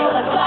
feel like